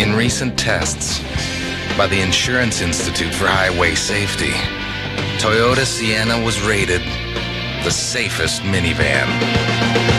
In recent tests by the Insurance Institute for Highway Safety, Toyota Sienna was rated the safest minivan.